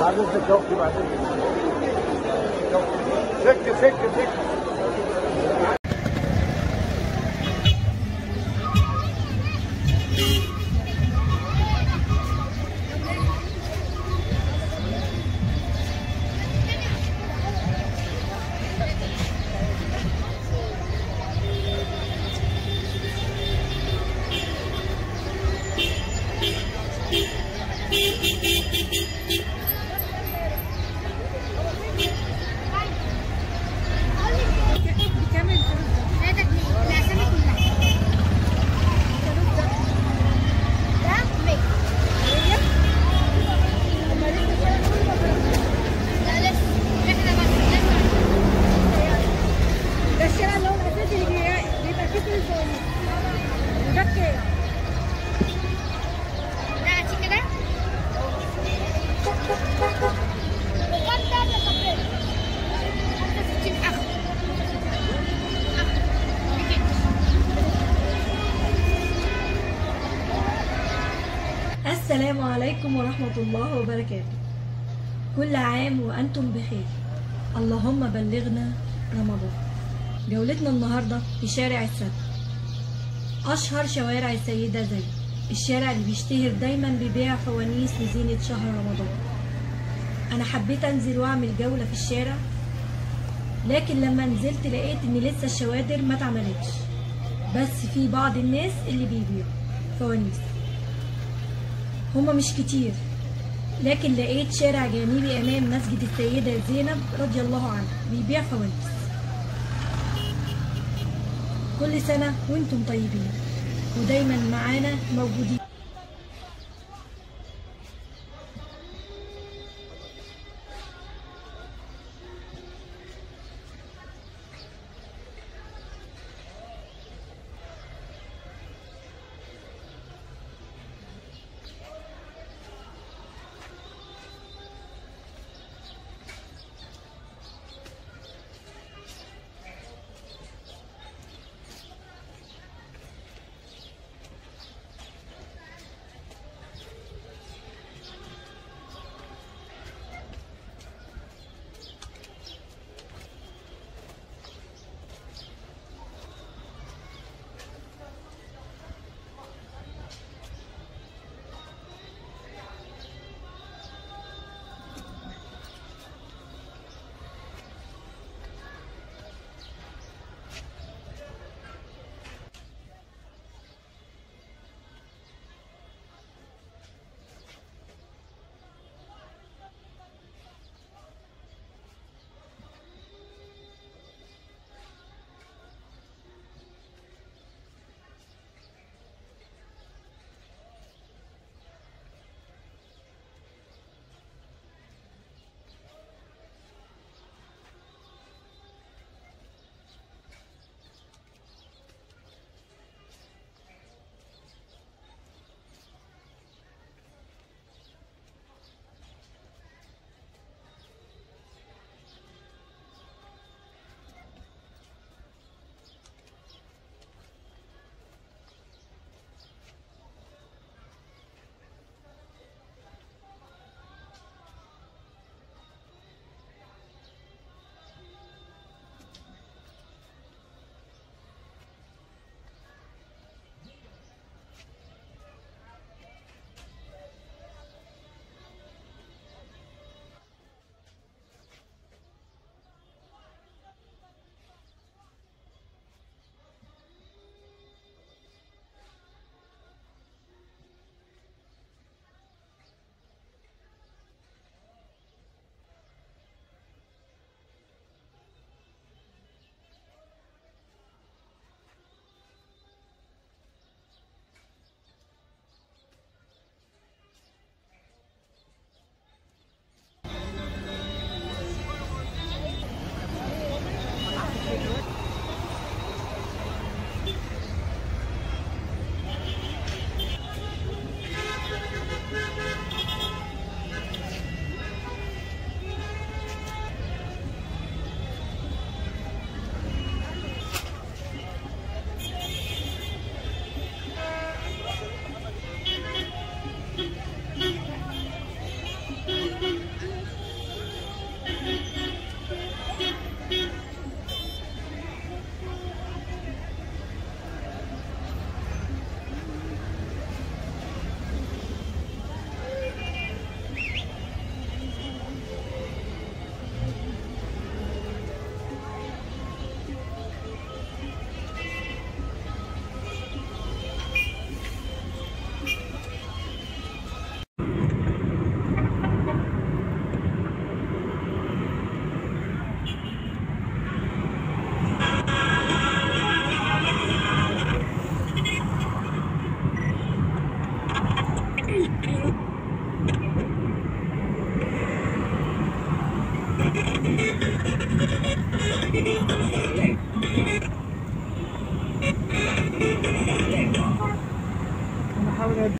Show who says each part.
Speaker 1: Sag uns den Job, du weißt es nicht. Fick,
Speaker 2: fick. عليكم ورحمة الله وبركاته. كل عام وأنتم بخير. اللهم بلغنا رمضان. جولتنا النهاردة في شارع السبت أشهر شوارع السيدة زينب الشارع اللي بيشتهر دايما ببيع فوانيس لزينة شهر رمضان. أنا حبيت أنزل وأعمل جولة في الشارع لكن لما نزلت لقيت إن لسه الشوادر ما اتعملتش. بس في بعض الناس اللي بيبيعوا فوانيس. هما مش كتير. لكن لقيت شارع جانبي أمام مسجد السيدة زينب رضي الله عنها بيبيع فوانيس كل سنة وأنتم طيبين ودايما معانا موجودين.
Speaker 3: How would I